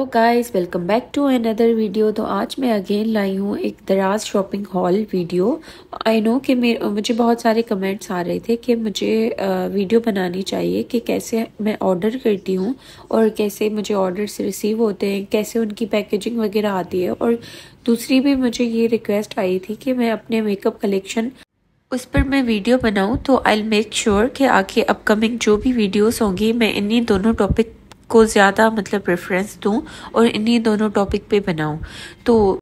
Hello guys welcome back to another video तो आज मैं अगेन लाई हूँ एक Daraz shopping haul video I know कि मेरे मुझे बहुत सारे कमेंट्स आ रहे थे कि मुझे वीडियो बनानी चाहिए कि कैसे मैं ऑर्डर करती हूँ और कैसे मुझे ऑर्डर्स रिसीव होते हैं, कैसे उनकी पैकेजिंग वगैरह आती है। और दूसरी भी मुझे ये रिक्वेस्ट आई थी कि मैं अपने मेकअप कलेक्शन उस पर मैं वीडियो बनाऊँ तो आई मेक श्योर कि आगे अपकमिंग जो भी वीडियोस होंगी, मैं इन्हीं दोनों टॉपिक को ज़्यादा मतलब प्रेफरेंस दूँ और इन्हीं दोनों टॉपिक पे बनाऊँ। तो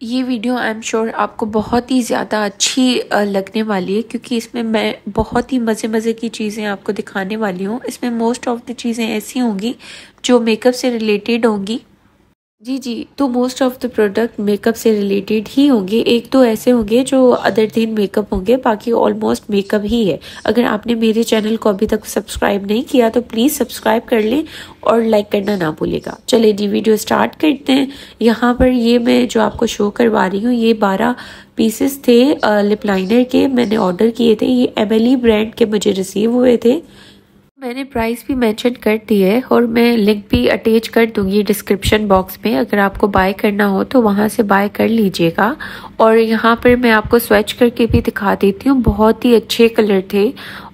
ये वीडियो आई एम श्योर आपको बहुत ही ज़्यादा अच्छी लगने वाली है, क्योंकि इसमें मैं बहुत ही मज़े मज़े की चीज़ें आपको दिखाने वाली हूँ। इसमें मोस्ट ऑफ़ द चीज़ें ऐसी होंगी जो मेकअप से रिलेटेड होंगी। जी जी। तो most of the product makeup से रिलेटेड ही होंगे। एक तो ऐसे होंगे जो अदर दिन मेकअप होंगे, बाकी ऑलमोस्ट मेकअप ही है। अगर आपने मेरे चैनल को अभी तक सब्सक्राइब नहीं किया तो प्लीज़ सब्सक्राइब कर लें और लाइक करना ना भूलेगा चलिए जी वीडियो स्टार्ट करते हैं। यहाँ पर ये मैं जो आपको शो करवा रही हूँ, ये बारह पीसेस थे लिप लाइनर के। मैंने ऑर्डर किए थे। ये एम ब्रांड के मुझे रिसीव हुए थे। मैंने प्राइस भी मेंशन कर दी है और मैं लिंक भी अटैच कर दूँगी डिस्क्रिप्शन बॉक्स में। अगर आपको बाय करना हो तो वहाँ से बाय कर लीजिएगा। और यहाँ पर मैं आपको स्वेच करके भी दिखा देती हूँ। बहुत ही अच्छे कलर थे।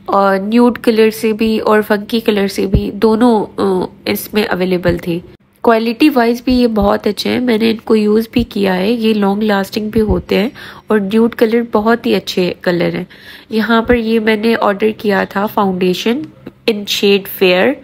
और न्यूड कलर से भी और फंकी कलर से भी दोनों इसमें अवेलेबल थे। क्वालिटी वाइज भी ये बहुत अच्छे हैं। मैंने इनको यूज़ भी किया है। ये लॉन्ग लास्टिंग भी होते हैं। और न्यूड कलर बहुत ही अच्छे कलर हैं। यहाँ पर ये मैंने ऑर्डर किया था फाउंडेशन इन शेड फेयर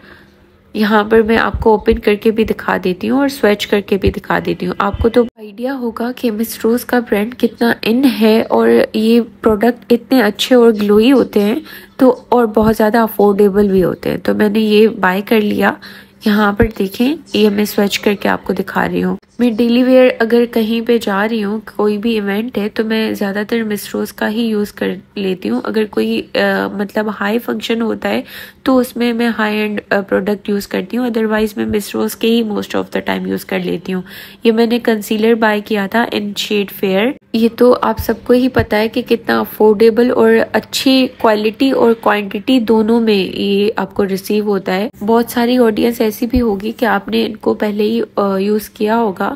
यहाँ पर मैं आपको ओपन करके भी दिखा देती हूँ और स्वेच करके भी दिखा देती हूँ। आपको तो आइडिया होगा कि मिस रोज का ब्रांड कितना इन है और ये प्रोडक्ट इतने अच्छे और ग्लोई होते हैं तो और बहुत ज़्यादा अफोर्डेबल भी होते हैं। तो मैंने ये बाय कर लिया। यहाँ पर देखें, ये मैं स्वेच करके आपको दिखा रही हूँ। मैं डेली वेयर अगर कहीं पे जा रही हूँ कोई भी इवेंट है तो मैं ज़्यादातर मिसरोज का ही यूज़ कर लेती हूँ। अगर कोई आ, मतलब हाई फ़ंक्शन होता है तो उसमें मैं हाई एंड प्रोडक्ट यूज़ करती हूँ। अदरवाइज़ मैं मिसरोज के ही most of the time use कर लेती हूँ। ये मैंने कंसीलर बाय किया था इन शेड फेयर ये तो आप सबको ही पता है कि कितना अफोर्डेबल और अच्छी क्वालिटी और क्वांटिटी दोनों में ये आपको रिसीव होता है। बहुत सारी ऑडियंस ऐसी भी होगी कि आपने इनको पहले ही यूज़ किया होगा।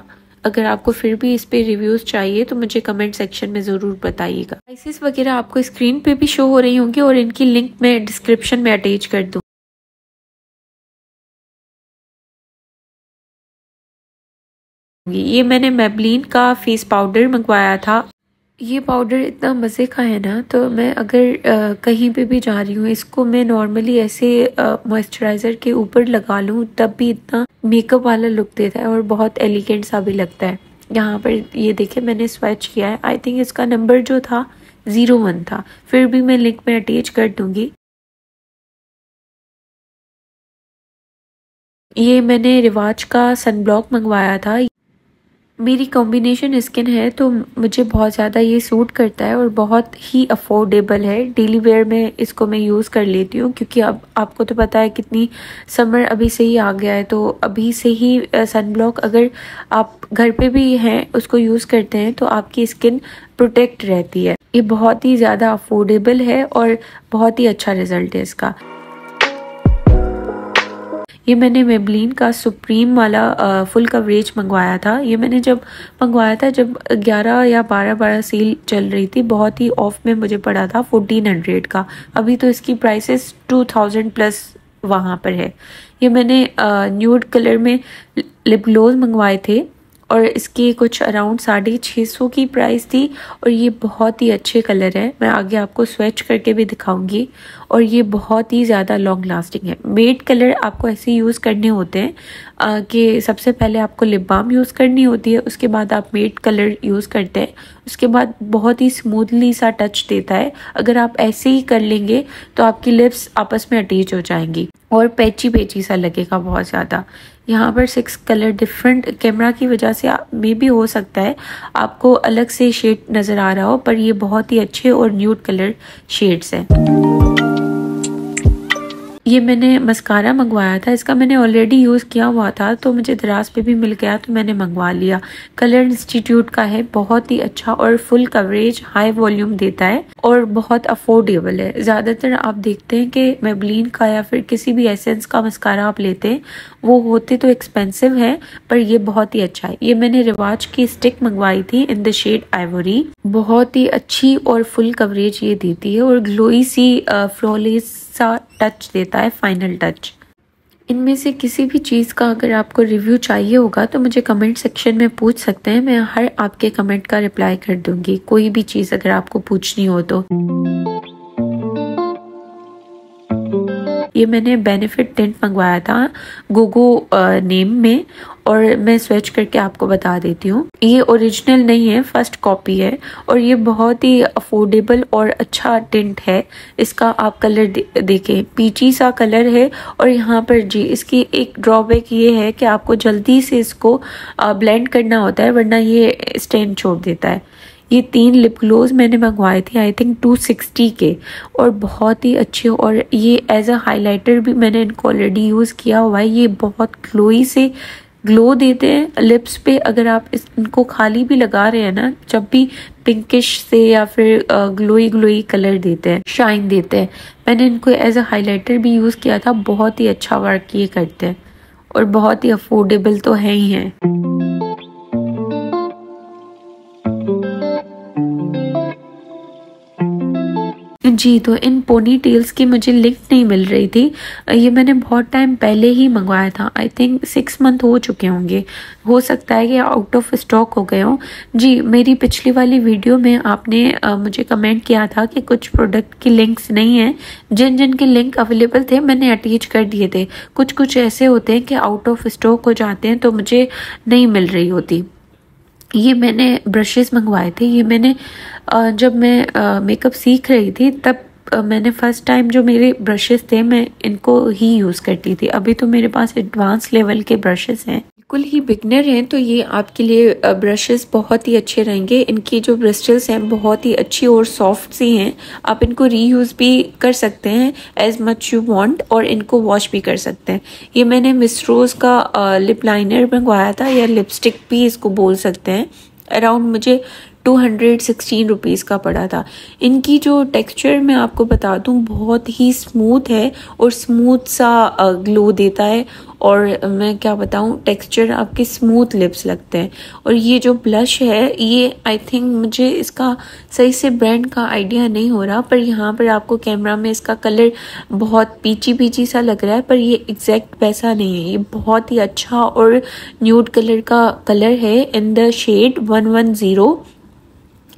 अगर आपको फिर भी इस पे रिव्यूज़ चाहिए तो मुझे कमेंट सेक्शन में ज़रूर बताइएगा। प्राइसेस वगैरह आपको स्क्रीन पे भी शो हो रही होंगी और इनकी लिंक मैं डिस्क्रिप्शन में अटैच कर दूँ। ये मैंने मेबलिन का फेस पाउडर मंगवाया था। ये पाउडर इतना मज़े का है ना तो मैं अगर आ, कहीं पे भी जा रही हूँ इसको मैं नॉर्मली ऐसे मॉइस्चराइज़र के ऊपर लगा लूँ तब भी इतना मेकअप वाला लुक देता है और बहुत एलिगेंट सा भी लगता है। यहाँ पर ये देखे मैंने स्वेच किया है। आई थिंक इसका नंबर जो था ज़ीरो वन था। फिर भी मैं लिंक में अटैच कर दूँगी। ये मैंने रिवाज का सनब्लॉक मंगवाया था। मेरी कॉम्बिनेशन स्किन है तो मुझे बहुत ज़्यादा ये सूट करता है और बहुत ही अफोर्डेबल है। डेली वेयर में इसको मैं यूज़ कर लेती हूँ, क्योंकि अब आपको तो पता है कितनी समर अभी से ही आ गया है तो अभी से ही सनब्लॉक अगर आप घर पे भी हैं, उसको यूज़ करते हैं तो आपकी स्किन प्रोटेक्ट रहती है। ये बहुत ही ज़्यादा अफोर्डेबल है और बहुत ही अच्छा रिज़ल्ट है इसका। ये मैंने मेबलिन का सुप्रीम वाला फुल कवरेज मंगवाया था। ये मैंने जब मंगवाया था, जब 11 या 12 बारह सील चल रही थी, बहुत ही ऑफ़ में मुझे पड़ा था 1400 का। अभी तो इसकी प्राइसेस 2000 प्लस वहाँ पर है। ये मैंने न्यूड कलर में लिप ग्लोज मंगवाए थे। और इसकी कुछ अराउंड साढ़े छः सौ की प्राइस थी और ये बहुत ही अच्छे कलर है। मैं आगे आपको स्वेच करके भी दिखाऊँगी। और ये बहुत ही ज़्यादा लॉन्ग लास्टिंग है। मेड कलर आपको ऐसे यूज़ करने होते हैं कि सबसे पहले आपको लिप बाम यूज़ करनी होती है, उसके बाद आप मेड कलर यूज़ करते हैं, उसके बाद बहुत ही स्मूथली सा टच देता है। अगर आप ऐसे ही कर लेंगे तो आपकी लिप्स आपस में अटैच हो जाएँगी और पैची पैची सा लगेगा बहुत ज़्यादा। यहाँ पर सिक्स कलर डिफरेंट कैमरा की वजह से मे भी हो सकता है आपको अलग से शेड नज़र आ रहा हो, पर ये बहुत ही अच्छे और न्यूट कलर शेड्स हैं। ये मैंने मस्कारा मंगवाया था, इसका मैंने ऑलरेडी यूज़ किया हुआ था तो मुझे दराज पे भी मिल गया तो मैंने मंगवा लिया। कलर इंस्टीट्यूट का है, बहुत ही अच्छा और फुल कवरेज हाई वॉल्यूम देता है और बहुत अफोर्डेबल है। ज़्यादातर आप देखते हैं कि मेबलिन का या फिर किसी भी एसेंस का मस्कारा आप लेते हैं, वो होते तो एक्सपेंसिव है, पर यह बहुत ही अच्छा है। ये मैंने रिवाज की स्टिक मंगवाई थी इन द शेड आइवरी बहुत ही अच्छी और फुल कवरेज ये देती है और ग्लोई सी फ्लोलेस सा टच देता है फाइनल टच इनमें से किसी भी चीज़ का अगर आपको रिव्यू चाहिए होगा तो मुझे कमेंट सेक्शन में पूछ सकते हैं। मैं हर आपके कमेंट का रिप्लाई कर दूँगी। कोई भी चीज़ अगर आपको पूछनी हो तो। ये मैंने बेनिफिट टेंट मंगवाया था गोगो नेम में और मैं स्विच करके आपको बता देती हूँ। ये ओरिजिनल नहीं है फ़र्स्ट कॉपी है और ये बहुत ही अफोर्डेबल और अच्छा टेंट है। इसका आप कलर दे, देखें। पीची सा कलर है और यहाँ पर जी इसकी एक ड्रॉबैक ये है कि आपको जल्दी से इसको ब्लेंड करना होता है वरना ये स्टैंड छोड़ देता है। ये तीन लिप ग्लोज मैंने मंगवाए थे आई थिंक 260 के, और बहुत ही अच्छे, और ये एज अ हाइलाइटर भी मैंने इनको ऑलरेडी यूज़ किया हुआ है। ये बहुत ग्लोई से ग्लो देते हैं लिप्स पे। अगर आप इस, इनको खाली भी लगा रहे हैं ना, जब भी पिंकिश से या फिर ग्लोई ग्लोई कलर देते हैं शाइन देते हैं, मैंने इनको एज अ हाइलाइटर भी यूज़ किया था। बहुत ही अच्छा वर्क ये करते हैं, और बहुत ही अफोर्डेबल तो है ही हैं। जी तो इन पोनी टेल्स की मुझे लिंक नहीं मिल रही थी। ये मैंने बहुत टाइम पहले ही मंगवाया था। आई थिंक सिक्स मंथ हो चुके होंगे। हो सकता है कि आउट ऑफ़ स्टॉक हो गए हो। जी मेरी पिछली वाली वीडियो में आपने आ, मुझे कमेंट किया था कि कुछ प्रोडक्ट की लिंक्स नहीं हैं। जिन जिन के लिंक अवेलेबल थे मैंने अटैच कर दिए थे। कुछ कुछ ऐसे होते हैं कि आउट ऑफ़ स्टॉक हो जाते हैं तो मुझे नहीं मिल रही होती। ये मैंने ब्रशेस मंगवाए थे, ये मैंने जब मैं मेकअप सीख रही थी, तब मैंने फ़र्स्ट टाइम जो मेरे ब्रशेस थे, मैं इनको ही यूज़ करती थी। अभी तो मेरे पास एडवांस लेवल के ब्रशेस हैं। बिल्कुल ही बिगनर हैं तो ये आपके लिए ब्रशेस बहुत ही अच्छे रहेंगे। इनकी जो ब्रिस्टल्स हैं, बहुत ही अच्छी और सॉफ्ट सी हैं। आप इनको रीयूज़ भी कर सकते हैं एज मच यू वांट और इनको वॉश भी कर सकते हैं। ये मैंने मिसरोज का लिप लाइनर मंगवाया था, या लिपस्टिक भी इसको बोल सकते हैं। अराउंड मुझे टू हंड्रेड सिक्सटीन रुपीज़ का पड़ा था। इनकी जो टेक्सचर मैं आपको बता दूँ, बहुत ही स्मूथ है और स्मूथ सा ग्लो देता है। और मैं क्या बताऊँ टेक्सचर आपके स्मूथ लिप्स लगते हैं। और ये जो ब्लश है, ये आई थिंक मुझे इसका सही से ब्रांड का आइडिया नहीं हो रहा, पर यहाँ पर आपको कैमरा में इसका कलर बहुत पीची पीची सा लग रहा है, पर ये एग्जैक्ट वैसा नहीं है। ये बहुत ही अच्छा और न्यूड कलर का कलर है। In the shade one one zero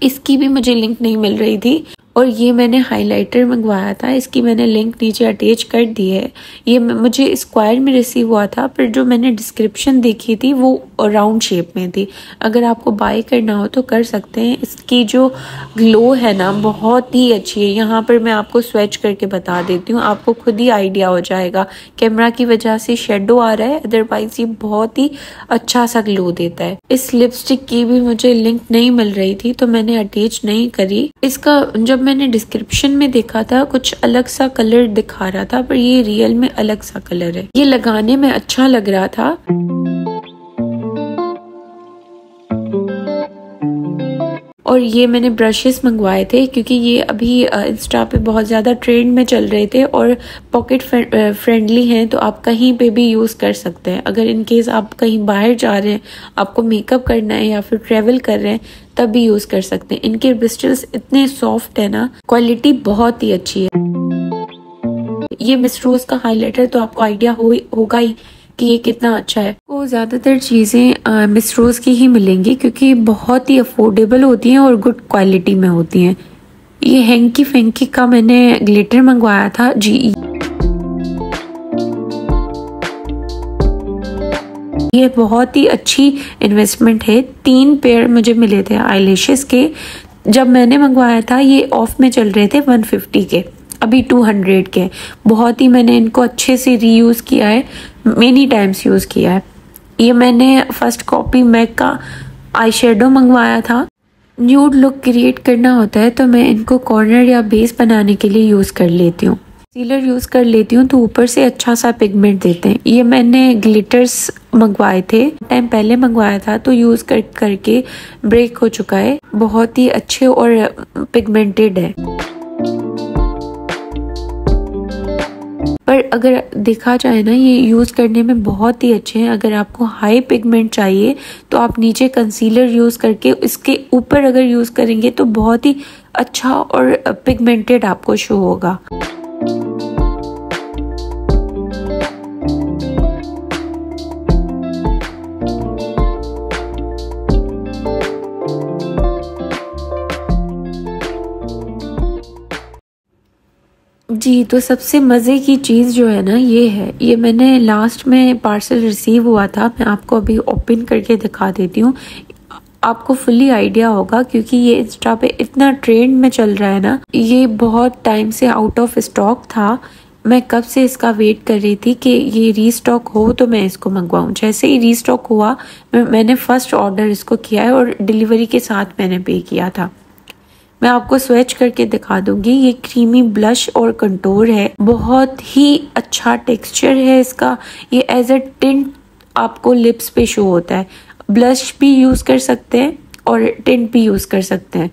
इसकी भी मुझे लिंक नहीं मिल रही थी। और ये मैंने हाइलाइटर मंगवाया था, इसकी मैंने लिंक नीचे अटैच कर दी है। ये मुझे स्क्वायर में रिसीव हुआ था, पर जो मैंने डिस्क्रिप्शन देखी थी, वो राउंड शेप में थी। अगर आपको बाय करना हो तो कर सकते हैं। इसकी जो ग्लो है ना, बहुत ही अच्छी है। यहाँ पर मैं आपको स्वेच करके बता देती हूँ। आपको खुद ही आइडिया हो जाएगा। कैमरा की वजह से शेडो आ रहा है अदरवाइज़ ये बहुत ही अच्छा सा ग्लो देता है। इस लिपस्टिक की भी मुझे लिंक नहीं मिल रही थी तो मैंने अटैच नहीं करी। इसका, जब मैंने डिस्क्रिप्शन में देखा था, कुछ अलग सा कलर दिखा रहा था, पर ये रियल में अलग सा कलर है। ये लगाने में अच्छा लग रहा था। और ये मैंने ब्रशेस मंगवाए थे क्योंकि ये अभी इंस्टा पे बहुत ज़्यादा ट्रेंड में चल रहे थे और पॉकेट फ्रेंडली हैं तो आप कहीं पे भी यूज़ कर सकते हैं। अगर इन केस आप कहीं बाहर जा रहे हैं आपको मेकअप करना है या फिर ट्रेवल कर रहे हैं तब भी यूज़ कर सकते हैं। इनके ब्रिस्टल्स इतने सॉफ्ट है ना क्वालिटी बहुत ही अच्छी है। ये मिस रोज का हाईलाइटर तो आपको आइडिया हो, होगा ही। कि ये कितना अच्छा है। वो ज़्यादातर चीज़ें मिस रोज़ की ही मिलेंगी क्योंकि बहुत ही अफोर्डेबल होती हैं और गुड क्वालिटी में होती हैं। ये हैंकी फेंकी का मैंने ग्लिटर मंगवाया था जी ये बहुत ही अच्छी इन्वेस्टमेंट है। तीन पेयर मुझे मिले थे आई के। जब मैंने मंगवाया था, ये ऑफ़ में चल रहे थे 150 के। अभी 200 के बहुत ही मैंने इनको अच्छे से रीयूज़ किया है मेनी टाइम्स यूज़ किया है। ये मैंने फ़र्स्ट कॉपी मैक का आई शेडो मंगवाया था। न्यूड लुक क्रिएट करना होता है तो मैं इनको कॉर्नर या बेस बनाने के लिए यूज़ कर लेती हूँ। सीलर यूज़ कर लेती हूँ तो ऊपर से अच्छा सा पिगमेंट देते हैं। ये मैंने ग्लिटर्स मंगवाए थे। टाइम पहले मंगवाया था तो यूज़ कर, करके ब्रेक हो चुका है। बहुत ही अच्छे और पिगमेंटेड है। पर अगर देखा जाए ना, ये यूज़ करने में बहुत ही अच्छे हैं। अगर आपको हाई पिगमेंट चाहिए तो आप नीचे कंसीलर यूज़ करके इसके ऊपर अगर यूज़ करेंगे तो बहुत ही अच्छा और पिगमेंटेड आपको शो होगा। जी तो सबसे मज़े की चीज़ जो है ना, ये है। ये मैंने लास्ट में पार्सल रिसीव हुआ था। मैं आपको अभी ओपन करके दिखा देती हूँ। आपको फुल्ली आइडिया होगा क्योंकि ये इंस्टा पे इतना ट्रेंड में चल रहा है ना, ये बहुत टाइम से आउट ऑफ़ स्टॉक था। मैं कब से इसका वेट कर रही थी कि ये रीस्टॉक हो तो मैं इसको मंगवाऊँ। जैसे ही रीस्टॉक हुआ मैंने फ़र्स्ट ऑर्डर इसको किया है और डिलीवरी के साथ मैंने पे किया था। मैं आपको स्वेच करके दिखा दूँगी। ये क्रीमी ब्लश और कंटोर है। बहुत ही अच्छा टेक्सचर है इसका। ये एज अ टिंट आपको लिप्स पे शो होता है। ब्लश भी यूज़ कर सकते हैं और टिंट भी यूज़ कर सकते हैं।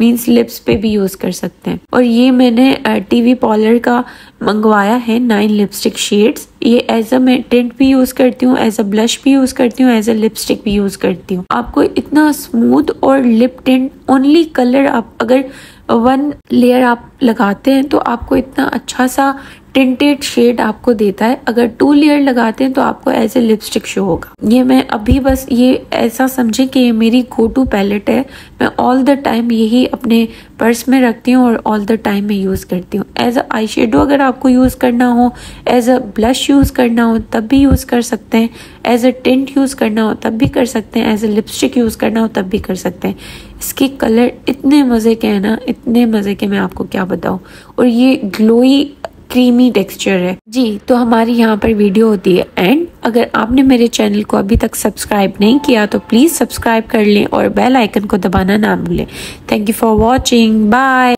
मीन्स लिप्स पे भी यूज़ कर सकते हैं। और ये मैंने टीवी पॉलर का मंगवाया है नाइन लिपस्टिक शेड्स ये एज अ मैं टेंट भी यूज़ करती हूँ एज अ ब्लश भी यूज़ करती हूँ एज अ लिपस्टिक भी यूज़ करती हूँ। आपको इतना स्मूथ और लिप टेंट ओनली कलर आप अगर वन लेयर आप लगाते हैं तो आपको इतना अच्छा सा टिंटेड शेड आपको देता है। अगर टू लेयर लगाते हैं तो आपको एज ए लिपस्टिक शो होगा। ये मैं अभी बस ये ऐसा समझे कि ये मेरी गो टू पैलेट है। मैं ऑल द टाइम यही अपने पर्स में रखती हूँ और ऑल द टाइम मैं यूज़ करती हूँ। एज अ आई शेडो अगर आपको यूज़ करना हो एज अ ब्लश यूज़ करना हो, तब भी यूज़ कर सकते हैं। एज अ टेंट यूज़ करना हो, तब भी कर सकते हैं। एज अ लिपस्टिक यूज़ करना हो, तब भी कर सकते हैं। इसके कलर इतने मज़े के हैं ना, इतने मज़े के मैं आपको क्या बताऊँ। और ये ग्लोई क्रीमी टेक्सचर है। जी तो हमारी यहाँ पर वीडियो होती है। एंड अगर आपने मेरे चैनल को अभी तक सब्सक्राइब नहीं किया तो प्लीज़ सब्सक्राइब कर लें और बेल आइकन को दबाना ना भूलें। Thank you for watching bye